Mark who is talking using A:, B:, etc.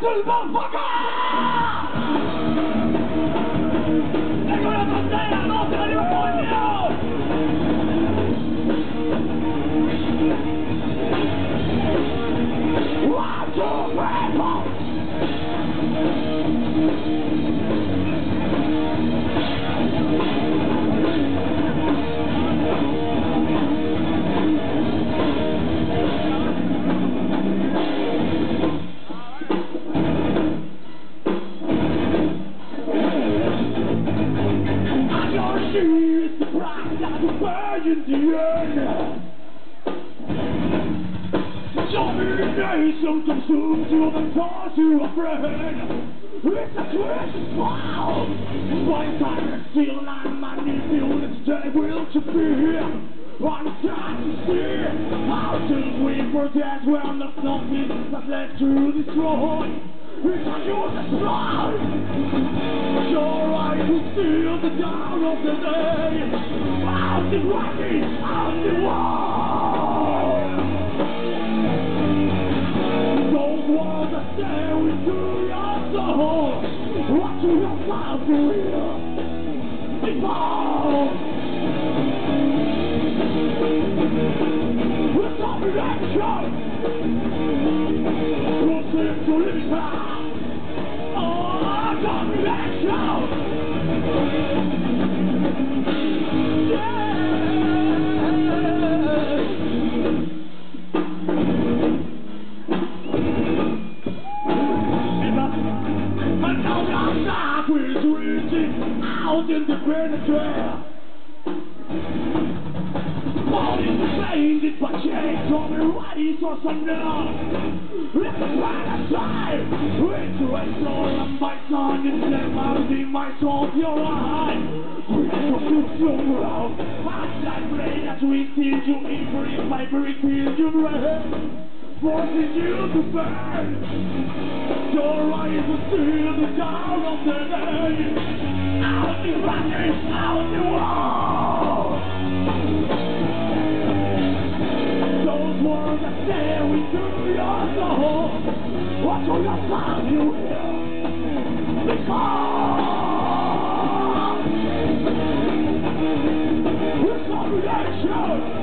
A: Motherfucker! The something soon till the toss you afraid. It's a twist, wow! One time, still not my new feelings, they will to be here. I'm trying to see how to we protect when there's nothing that's left to destroy. It's a human stride. Sure, I can feel the dawn of the day. Out the rocky, out the wall. Watch yourself to real. Before. Painted by change on the right for some now. Let's try to die. It's a soul and my son is them out in my soul, your eye. We have to flow out. I like play that we see you in free, my very feel you red. Forcing you to burn. Your eyes will see the dawn of the day. Out the running, out the wall. Words that stare into your soul. Time you hear. Because it's a reaction.